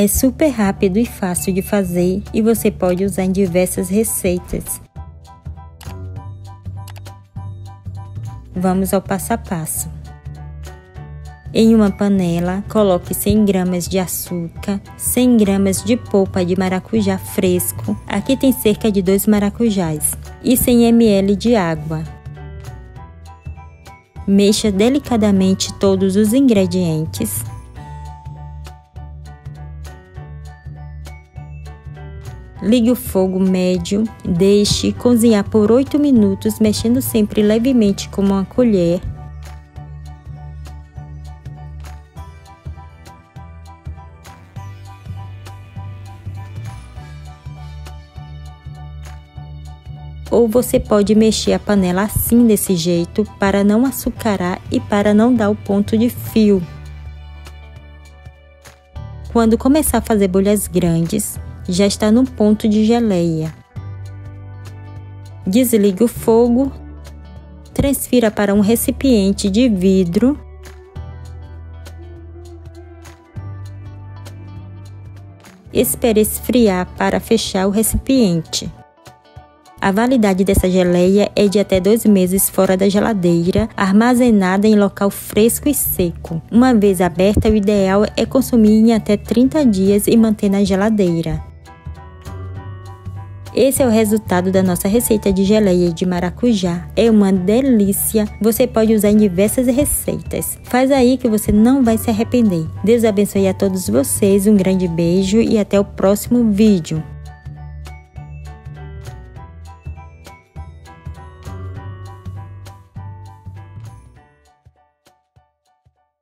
É super rápido e fácil de fazer e você pode usar em diversas receitas. Vamos ao passo a passo. Em uma panela, coloque 100 gramas de açúcar, 100 gramas de polpa de maracujá fresco, aqui tem cerca de 2 maracujás, e 100 ml de água. Mexa delicadamente todos os ingredientes. Ligue o fogo médio, deixe cozinhar por 8 minutos, mexendo sempre levemente com uma colher ou você pode mexer a panela assim desse jeito para não açucarar e para não dar o ponto de fio. Quando começar a fazer bolhas grandes, já está no ponto de geleia. Desligue o fogo, transfira para um recipiente de vidro Espere esfriar para fechar o recipiente. A validade dessa geleia é de até dois meses fora da geladeira, armazenada em local fresco e seco. Uma vez aberta, o ideal é consumir em até 30 dias e manter na geladeira. Esse é o resultado da nossa receita de geleia de maracujá. É uma delícia. Você pode usar em diversas receitas. Faz aí que você não vai se arrepender. Deus abençoe a todos vocês. Um grande beijo e até o próximo vídeo.